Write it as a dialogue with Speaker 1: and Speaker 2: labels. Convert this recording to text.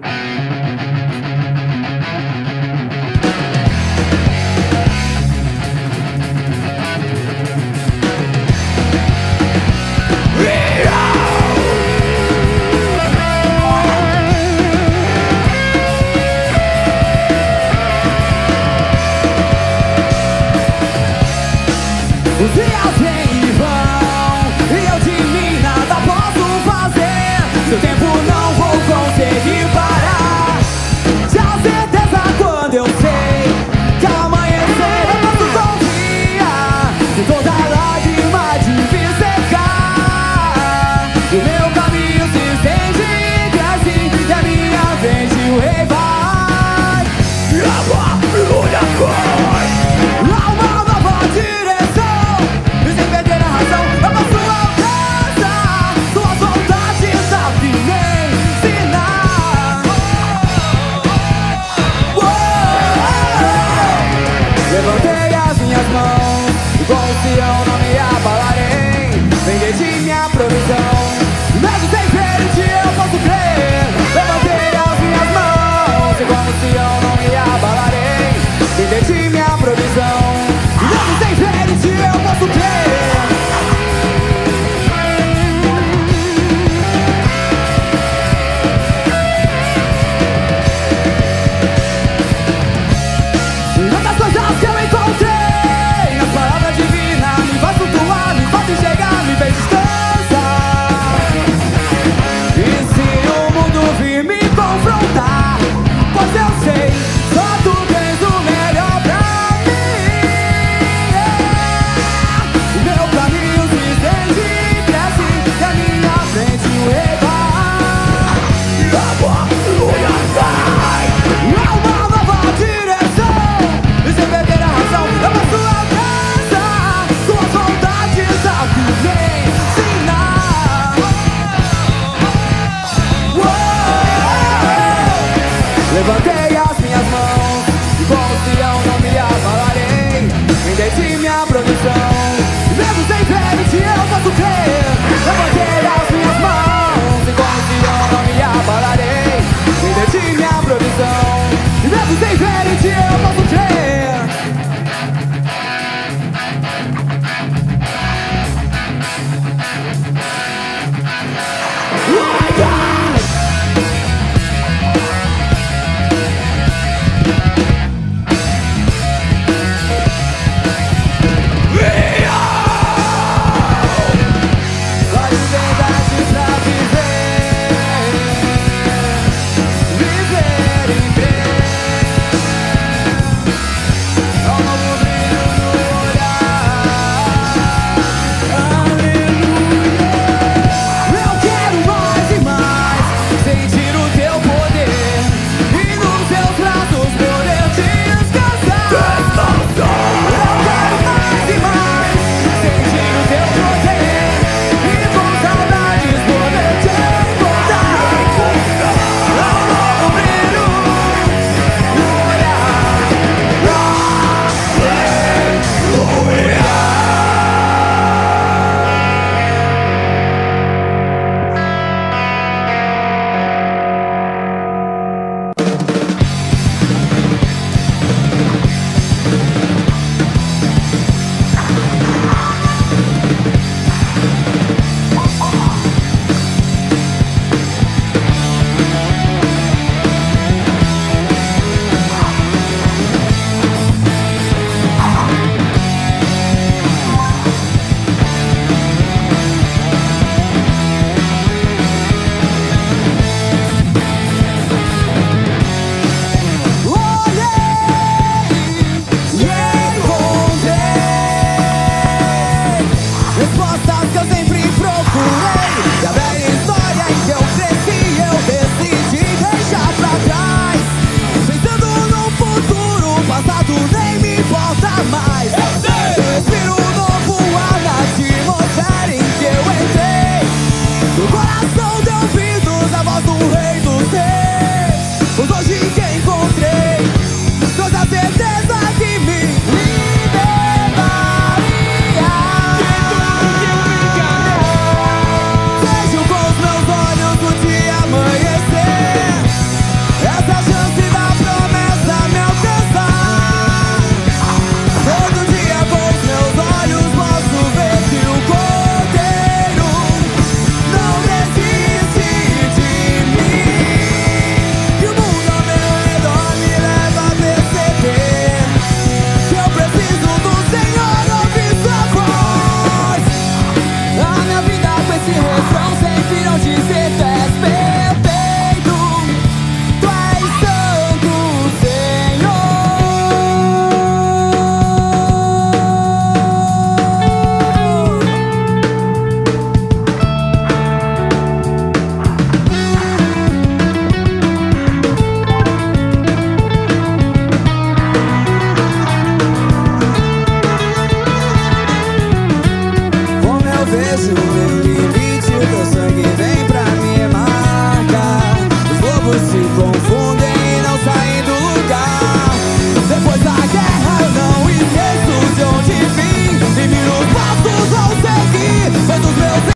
Speaker 1: Música não me abalarei Me dei de minha produção Mesmo sem trevite eu posso crer Levantei as minhas mãos. E como se eu não me abalarei Me dei de minha produção Mesmo sem trevite eu com.